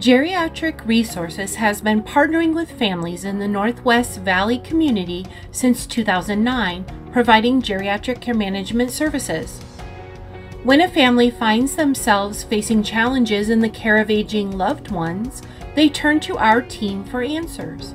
Geriatric Resources has been partnering with families in the Northwest Valley community since 2009, providing geriatric care management services. When a family finds themselves facing challenges in the care of aging loved ones, they turn to our team for answers.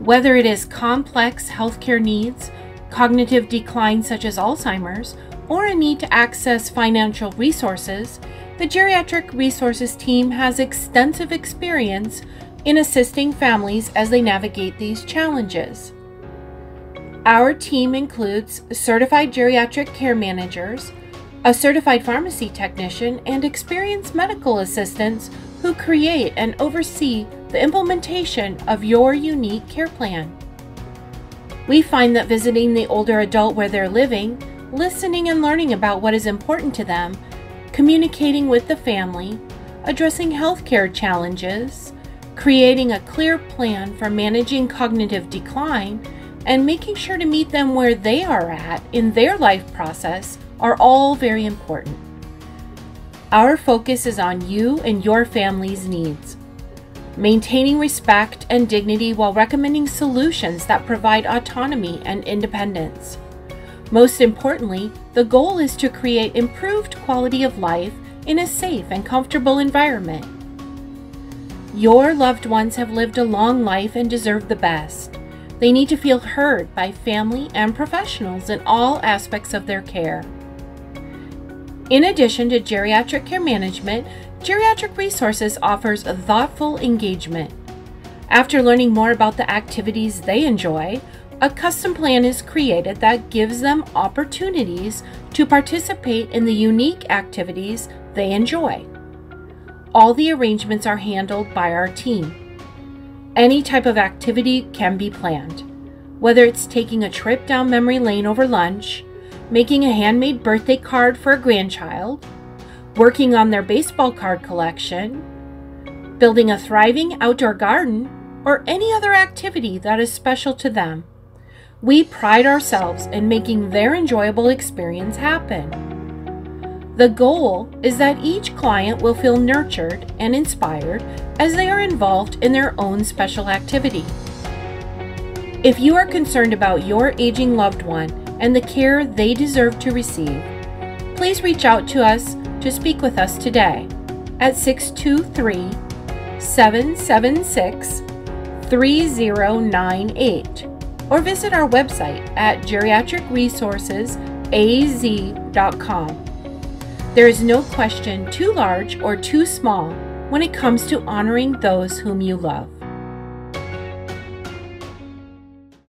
Whether it is complex healthcare needs, cognitive decline such as Alzheimer's, or a need to access financial resources, the Geriatric Resources team has extensive experience in assisting families as they navigate these challenges. Our team includes certified geriatric care managers, a certified pharmacy technician, and experienced medical assistants who create and oversee the implementation of your unique care plan. We find that visiting the older adult where they're living, listening and learning about what is important to them, communicating with the family, addressing healthcare challenges, creating a clear plan for managing cognitive decline, and making sure to meet them where they are at in their life process are all very important. Our focus is on you and your family's needs, maintaining respect and dignity while recommending solutions that provide autonomy and independence. Most importantly, the goal is to create improved quality of life in a safe and comfortable environment. Your loved ones have lived a long life and deserve the best. They need to feel heard by family and professionals in all aspects of their care. In addition to geriatric care management, Geriatric Resources offers a thoughtful engagement. After learning more about the activities they enjoy, a custom plan is created that gives them opportunities to participate in the unique activities they enjoy. All the arrangements are handled by our team. Any type of activity can be planned, whether it's taking a trip down memory lane over lunch, making a handmade birthday card for a grandchild, working on their baseball card collection, building a thriving outdoor garden, or any other activity that is special to them. We pride ourselves in making their enjoyable experience happen. The goal is that each client will feel nurtured and inspired as they are involved in their own special activity. If you are concerned about your aging loved one and the care they deserve to receive, please reach out to us to speak with us today at 623 776 3098 or visit our website at geriatricresourcesaz.com. There is no question too large or too small when it comes to honoring those whom you love.